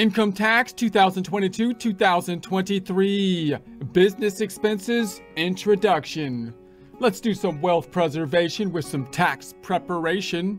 Income tax 2022-2023. Business expenses introduction. Let's do some wealth preservation with some tax preparation.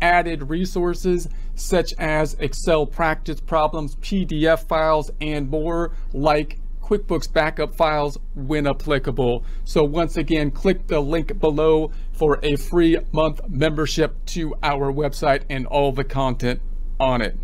added resources such as Excel practice problems, PDF files, and more like QuickBooks backup files when applicable. So once again, click the link below for a free month membership to our website and all the content on it.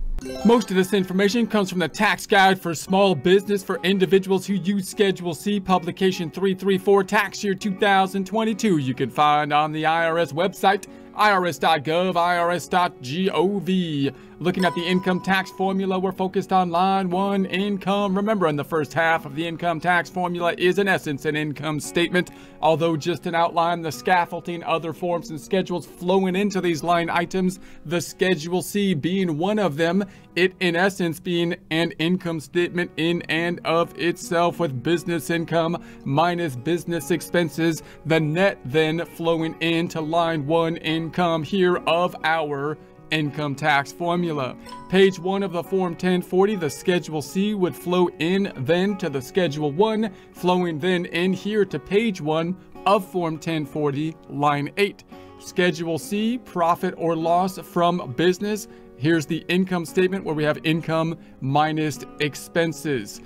Most of this information comes from the Tax Guide for Small Business for Individuals Who Use Schedule C, Publication 334, Tax Year 2022. You can find on the IRS website irs.gov, irs.gov. Looking at the income tax formula, we're focused on line one income. Remember, in the first half of the income tax formula is in essence an income statement, although just an outline, the scaffolding, other forms and schedules flowing into these line items, the Schedule C being one of them, it in essence being an income statement in and of itself with business income minus business expenses, the net then flowing into line one income here of our income tax formula. Page 1 of the Form 1040, the Schedule C would flow in then to the Schedule 1, flowing then in here to page 1 of Form 1040, line 8. Schedule C, profit or loss from business. Here's the income statement where we have income minus expenses.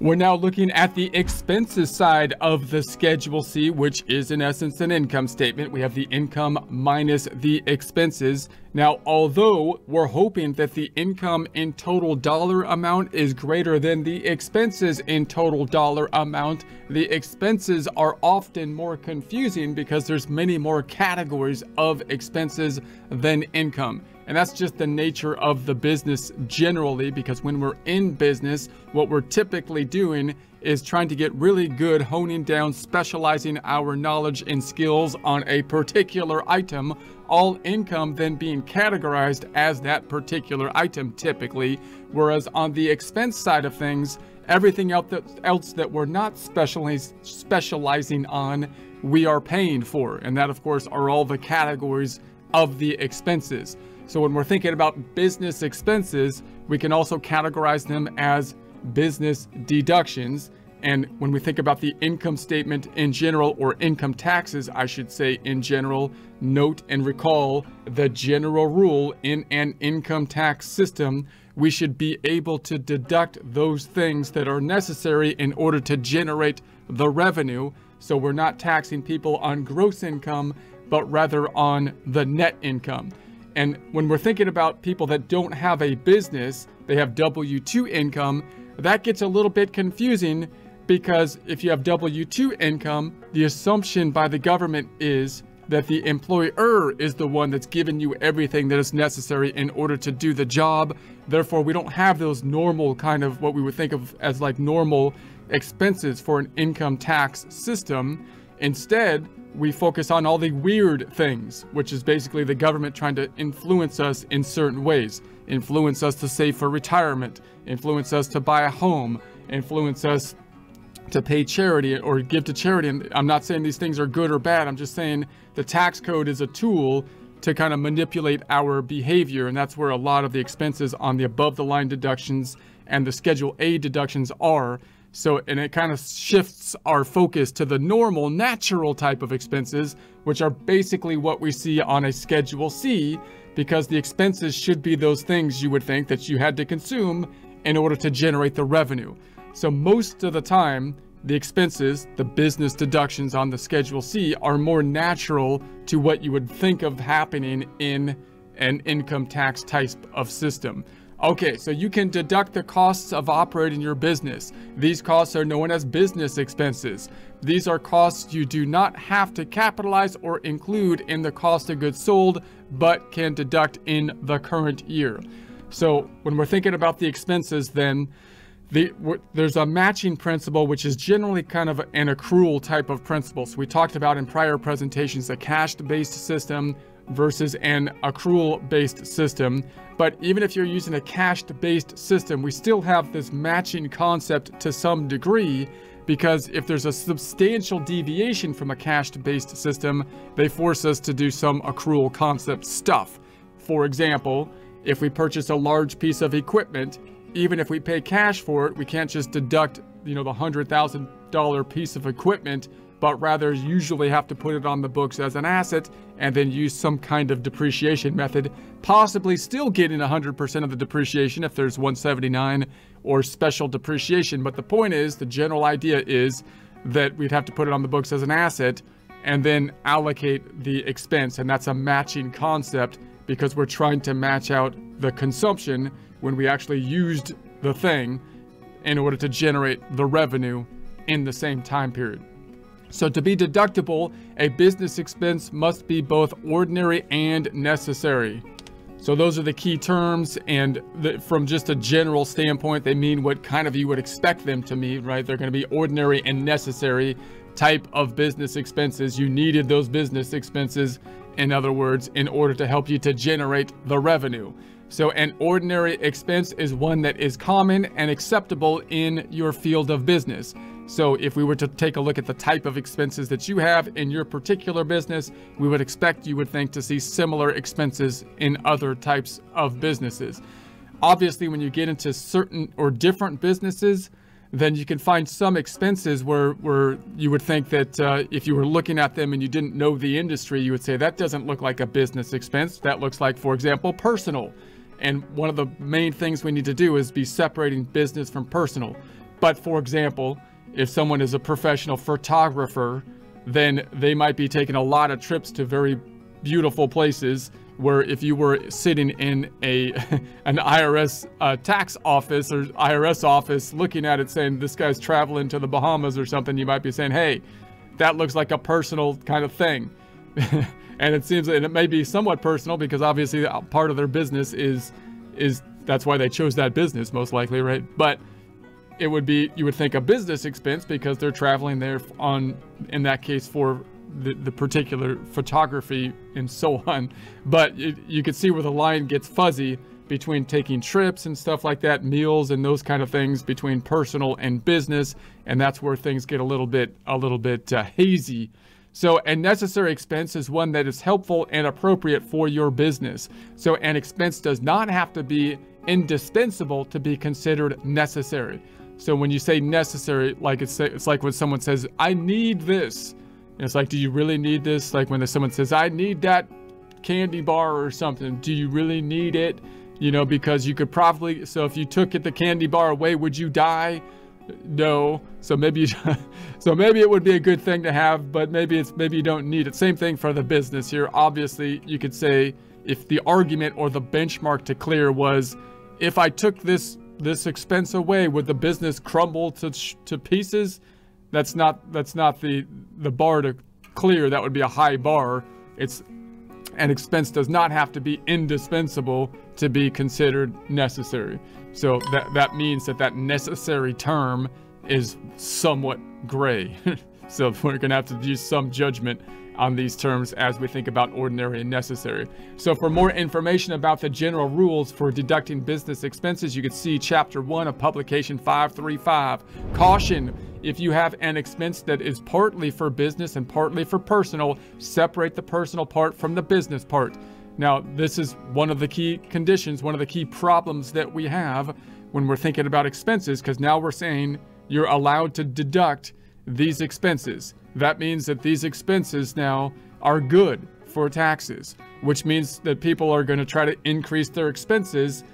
We're now looking at the expenses side of the Schedule C, which is in essence an income statement. We have the income minus the expenses. Now, although we're hoping that the income in total dollar amount is greater than the expenses in total dollar amount, the expenses are often more confusing because there's many more categories of expenses than income. And that's just the nature of the business generally, because when we're in business, what we're typically doing is trying to get really good, honing down, specializing our knowledge and skills on a particular item, all income then being categorized as that particular item typically. Whereas on the expense side of things, everything else that we're not specializing on, we are paying for. And that, of course, are all the categories of the expenses. So when we're thinking about business expenses, we can also categorize them as business deductions. And when we think about the income statement in general, or income taxes, I should say in general, note and recall the general rule in an income tax system. We should be able to deduct those things that are necessary in order to generate the revenue. So we're not taxing people on gross income, but rather on the net income. And when we're thinking about people that don't have a business, they have W-2 income, that gets a little bit confusing because if you have W-2 income, the assumption by the government is that the employer is the one that's given you everything that is necessary in order to do the job. Therefore, we don't have those normal kind of what we would think of as like normal expenses for an income tax system. Instead, we focus on all the weird things, which is basically the government trying to influence us in certain ways. Influence us to save for retirement, influence us to buy a home, influence us to pay charity or give to charity. And I'm not saying these things are good or bad. I'm just saying the tax code is a tool to kind of manipulate our behavior. And that's where a lot of the expenses on the above the line deductions and the Schedule A deductions are. So, and it kind of shifts our focus to the normal, natural type of expenses, which are basically what we see on a Schedule C, because the expenses should be those things you would think that you had to consume in order to generate the revenue. So most of the time, the expenses, the business deductions on the Schedule C are more natural to what you would think of happening in an income tax type of system. Okay, so you can deduct the costs of operating your business. These costs are known as business expenses. These are costs you do not have to capitalize or include in the cost of goods sold, but can deduct in the current year. So when we're thinking about the expenses then, the, there's a matching principle, which is generally kind of an accrual type of principle. So we talked about in prior presentations a cash-based system versus an accrual-based system. But even if you're using a cash-based system, we still have this matching concept to some degree because if there's a substantial deviation from a cash-based system, they force us to do some accrual concept stuff. For example, if we purchase a large piece of equipment, even if we pay cash for it, we can't just deduct, you know, the $100,000 piece of equipment, but rather usually have to put it on the books as an asset and then use some kind of depreciation method, possibly still getting 100% of the depreciation if there's 179 or special depreciation. But the point is, the general idea is that we'd have to put it on the books as an asset and then allocate the expense. And that's a matching concept because we're trying to match out the consumption when we actually used the thing in order to generate the revenue in the same time period. So to be deductible, a business expense must be both ordinary and necessary. So those are the key terms, and the, from just a general standpoint, they mean what kind of you would expect them to mean, right? They're going to be ordinary and necessary type of business expenses. You needed those business expenses, in other words, in order to help you to generate the revenue. So an ordinary expense is one that is common and acceptable in your field of business. So if we were to take a look at the type of expenses that you have in your particular business, we would expect you would think to see similar expenses in other types of businesses. Obviously, when you get into certain or different businesses, then you can find some expenses where, where you would think that uh, if you were looking at them and you didn't know the industry, you would say that doesn't look like a business expense. That looks like, for example, personal. And one of the main things we need to do is be separating business from personal. But for example, if someone is a professional photographer, then they might be taking a lot of trips to very beautiful places where if you were sitting in a an IRS uh, tax office or IRS office looking at it saying this guy's traveling to the Bahamas or something, you might be saying, hey, that looks like a personal kind of thing. and it seems and it may be somewhat personal because obviously part of their business is is that's why they chose that business most likely right but it would be you would think a business expense because they're traveling there on in that case for the, the particular photography and so on but it, you can see where the line gets fuzzy between taking trips and stuff like that meals and those kind of things between personal and business and that's where things get a little bit a little bit uh, hazy so a necessary expense is one that is helpful and appropriate for your business. So an expense does not have to be indispensable to be considered necessary. So when you say necessary, like it's, it's like when someone says, I need this. And it's like, do you really need this? Like when someone says, I need that candy bar or something. Do you really need it? You know, because you could probably, so if you took it, the candy bar away, would you die? no so maybe you, so maybe it would be a good thing to have but maybe it's maybe you don't need it same thing for the business here obviously you could say if the argument or the benchmark to clear was if i took this this expense away would the business crumble to to pieces that's not that's not the the bar to clear. That would be a high bar. It's an expense does not have to be indispensable to be considered necessary. So that, that means that that necessary term is somewhat gray. so we're going to have to use some judgment on these terms as we think about ordinary and necessary. So for more information about the general rules for deducting business expenses, you can see chapter 1 of publication 535. Caution, if you have an expense that is partly for business and partly for personal, separate the personal part from the business part. Now, this is one of the key conditions, one of the key problems that we have when we're thinking about expenses, because now we're saying you're allowed to deduct these expenses. That means that these expenses now are good for taxes, which means that people are going to try to increase their expenses.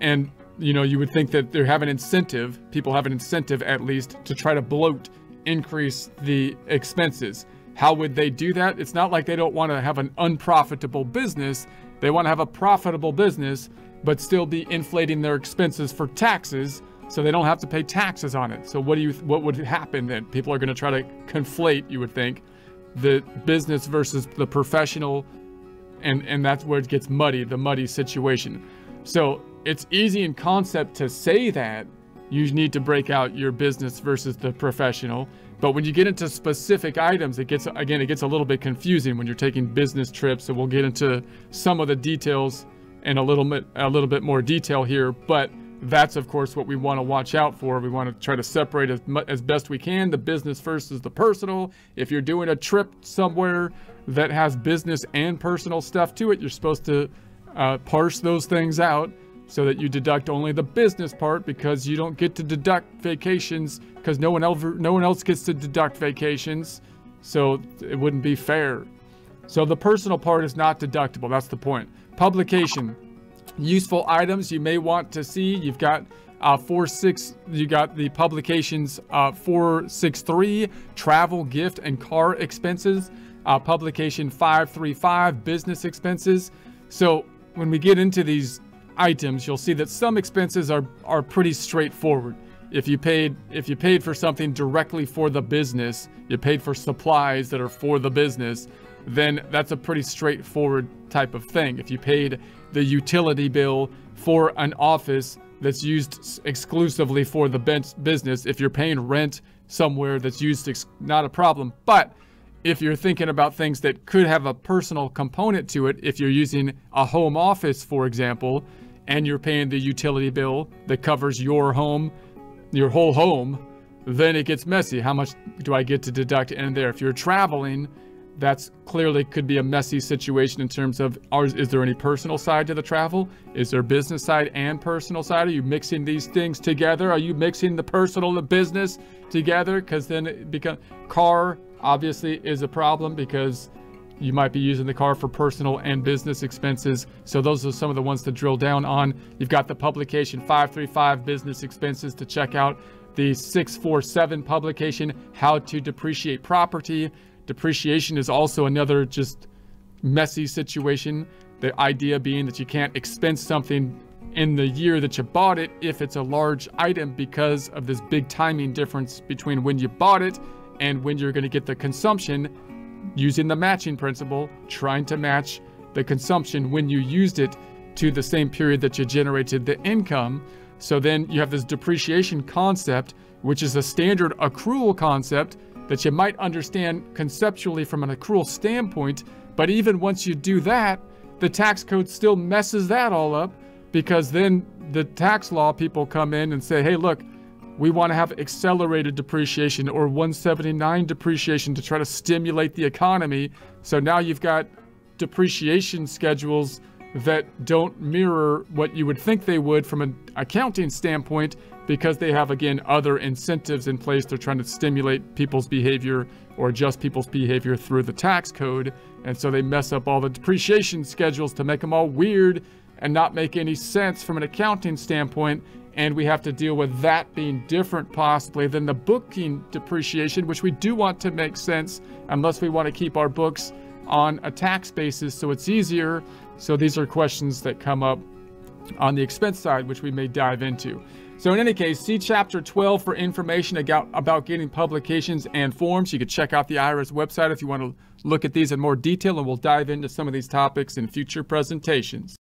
And, you know, you would think that they have an incentive, people have an incentive at least, to try to bloat, increase the expenses. How would they do that? It's not like they don't want to have an unprofitable business. They want to have a profitable business, but still be inflating their expenses for taxes so they don't have to pay taxes on it. So what do you what would happen then? People are going to try to conflate, you would think, the business versus the professional and and that's where it gets muddy, the muddy situation. So it's easy in concept to say that, you need to break out your business versus the professional. But when you get into specific items, it gets again it gets a little bit confusing when you're taking business trips. So we'll get into some of the details in a little bit a little bit more detail here. But that's of course what we want to watch out for. We want to try to separate as, much, as best we can the business versus the personal. If you're doing a trip somewhere that has business and personal stuff to it, you're supposed to uh, parse those things out so that you deduct only the business part because you don't get to deduct vacations because no one else no one else gets to deduct vacations. So it wouldn't be fair. So the personal part is not deductible. That's the point. Publication useful items you may want to see. You've got uh, 46, you got the publications uh, 463, travel, gift, and car expenses. Uh, publication 535, business expenses. So when we get into these items, you'll see that some expenses are, are pretty straightforward. If you paid if you paid for something directly for the business, you paid for supplies that are for the business, then that's a pretty straightforward type of thing. If you paid the utility bill for an office that's used exclusively for the business, if you're paying rent somewhere that's used, not a problem. But if you're thinking about things that could have a personal component to it, if you're using a home office, for example, and you're paying the utility bill that covers your home, your whole home, then it gets messy. How much do I get to deduct in there? If you're traveling that's clearly could be a messy situation in terms of is there any personal side to the travel? Is there business side and personal side? Are you mixing these things together? Are you mixing the personal and business together? Because then it become car obviously is a problem because you might be using the car for personal and business expenses. So those are some of the ones to drill down on. You've got the publication 535 business expenses to check out. The 647 publication, How to Depreciate Property. Depreciation is also another just messy situation. The idea being that you can't expense something in the year that you bought it if it's a large item because of this big timing difference between when you bought it and when you're going to get the consumption using the matching principle, trying to match the consumption when you used it to the same period that you generated the income. So then you have this depreciation concept, which is a standard accrual concept that you might understand conceptually from an accrual standpoint, but even once you do that, the tax code still messes that all up because then the tax law people come in and say, hey, look, we want to have accelerated depreciation or 179 depreciation to try to stimulate the economy. So now you've got depreciation schedules that don't mirror what you would think they would from an accounting standpoint because they have, again, other incentives in place. They're trying to stimulate people's behavior or adjust people's behavior through the tax code. And so they mess up all the depreciation schedules to make them all weird and not make any sense from an accounting standpoint. And we have to deal with that being different, possibly, than the booking depreciation, which we do want to make sense unless we want to keep our books on a tax basis so it's easier. So these are questions that come up on the expense side, which we may dive into. So in any case, see chapter 12 for information about, about getting publications and forms. You can check out the IRS website if you want to look at these in more detail, and we'll dive into some of these topics in future presentations.